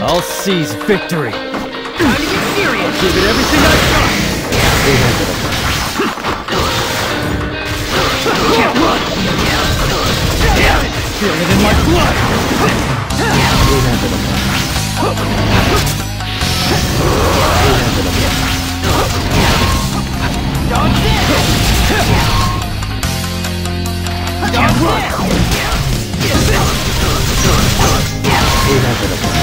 I'll seize victory. Time to get serious! Give it everything I've got. Can't run! Feel it in my blood. Dodge this! Dodge this! Run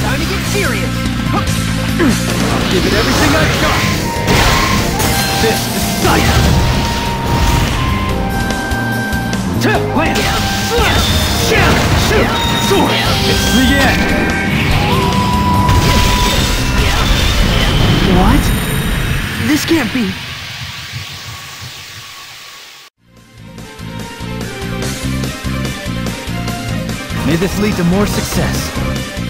Time to get serious! Give it everything I've got. This is sight. Land. Slash. Shoot. Sword. It's the end. What? This can't be... May this lead to more success.